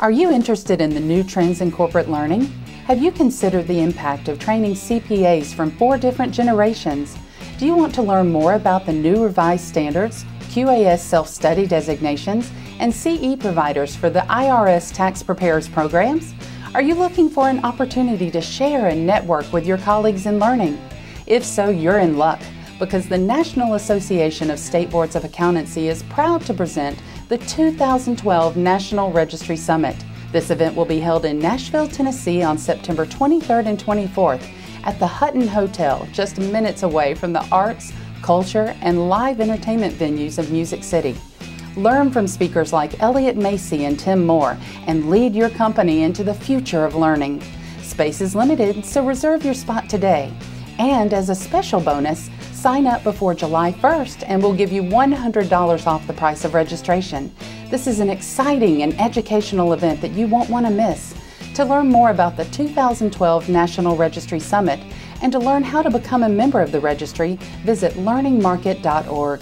Are you interested in the new trends in corporate learning? Have you considered the impact of training CPAs from four different generations? Do you want to learn more about the new revised standards, QAS self-study designations, and CE providers for the IRS Tax Preparers programs? Are you looking for an opportunity to share and network with your colleagues in learning? If so, you're in luck because the National Association of State Boards of Accountancy is proud to present the 2012 National Registry Summit. This event will be held in Nashville, Tennessee on September 23rd and 24th at the Hutton Hotel, just minutes away from the arts, culture, and live entertainment venues of Music City. Learn from speakers like Elliott Masie and Tim Moore and lead your company into the future of learning. Space is limited, so reserve your spot today. And as a special bonus, Sign up before July 1st and we'll give you $100 off the price of registration. This is an exciting and educational event that you won't want to miss. To learn more about the 2012 National Registry Summit and to learn how to become a member of the registry, visit learningmarket.org.